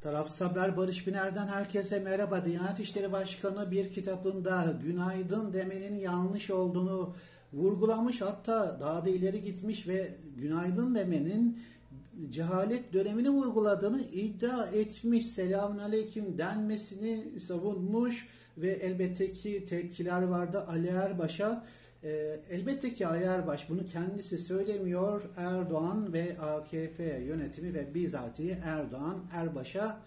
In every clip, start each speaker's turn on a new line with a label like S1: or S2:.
S1: Tarafsız Haber Barış Biner'den herkese merhaba. Diyanet İşleri Başkanı bir kitabında günaydın demenin yanlış olduğunu vurgulamış. Hatta daha da ileri gitmiş ve günaydın demenin cehalet dönemini vurguladığını iddia etmiş. Selamun Aleyküm denmesini savunmuş ve elbette ki tepkiler vardı Ali Erbaş'a. E, elbette ki Ali Erbaş bunu kendisi söylemiyor. Erdoğan ve AKP yönetimi ve bizatihi Erdoğan Erbaş'a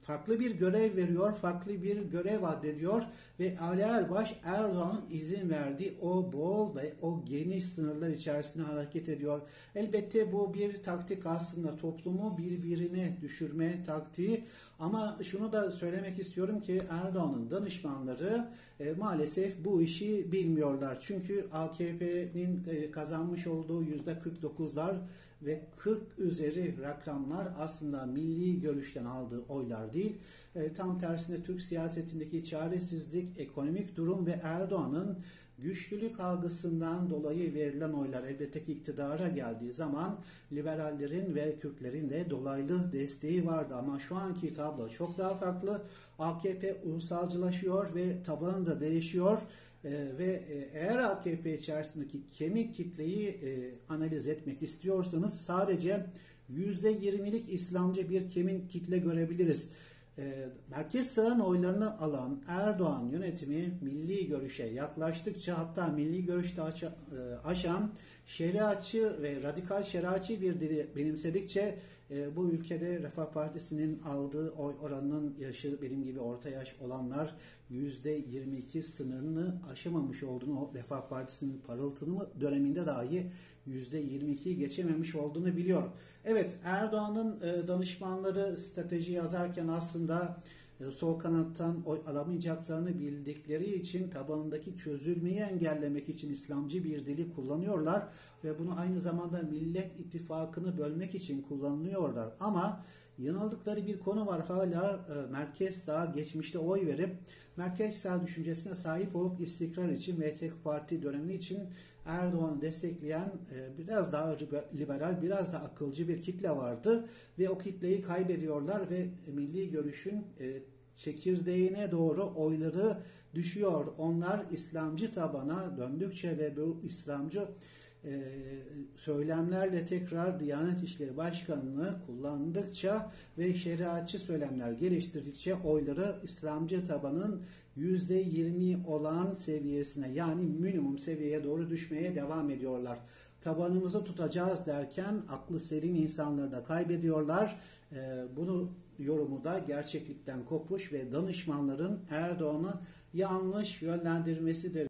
S1: farklı bir görev veriyor, farklı bir görev addediyor ve Ali Erbaş Erdoğan'ın izin verdiği o bol ve o geniş sınırlar içerisinde hareket ediyor. Elbette bu bir taktik aslında toplumu birbirine düşürme taktiği ama şunu da söylemek istiyorum ki Erdoğan'ın danışmanları e, maalesef bu işi bilmiyorlar. Çünkü AKP'nin e, kazanmış olduğu %49'lar ve 40 üzeri rakamlar aslında milli görüşten aldığı oylar değil. E, tam tersine Türk siyasetindeki çaresizlik, ekonomik durum ve Erdoğan'ın güçlülük algısından dolayı verilen oylar elbette ki iktidara geldiği zaman liberallerin ve Kürtlerin de dolaylı desteği vardı. Ama şu anki tablo çok daha farklı. AKP ulusalcılaşıyor ve tabanı da değişiyor. Ee, ve e, eğer AKP içerisindeki kemik kitleyi e, analiz etmek istiyorsanız sadece %20'lik İslamcı bir kemik kitle görebiliriz. E, merkez sağın oylarını alan Erdoğan yönetimi milli görüşe yaklaştıkça hatta milli görüşte aç, e, aşan şeriatçı ve radikal şeriatçı bir dili benimsedikçe e, bu ülkede Refah Partisi'nin aldığı oy oranının yaşı benim gibi orta yaş olanlar %22 sınırını aşamamış olduğunu o Refah Partisi'nin parıltını döneminde dahi %22 geçememiş olduğunu biliyor. Evet Erdoğan'ın e, danışmanları strateji yazarken aslında sol kanattan oy alamayacaklarını bildikleri için tabanındaki çözülmeyi engellemek için İslamcı bir dili kullanıyorlar ve bunu aynı zamanda Millet İttifakı'nı bölmek için kullanıyorlar. Ama yanıldıkları bir konu var. Hala e, merkez sağ geçmişte oy verip merkez sağ düşüncesine sahip olup istikrar için ve tek parti dönemi için Erdoğan'ı destekleyen e, biraz daha liberal, biraz da akılcı bir kitle vardı ve o kitleyi kaybediyorlar ve milli görüşün e, çekirdeğine doğru oyları düşüyor. Onlar İslamcı tabana döndükçe ve bu İslamcı e, söylemlerle tekrar Diyanet İşleri Başkanı'nı kullandıkça ve şeriatçı söylemler geliştirdikçe oyları İslamcı tabanın %20 olan seviyesine yani minimum seviyeye doğru düşmeye devam ediyorlar. Tabanımızı tutacağız derken aklı serin insanları da kaybediyorlar. E, bunu yorumu da gerçeklikten kopmuş ve danışmanların Erdoğan'ı yanlış yönlendirmesidir.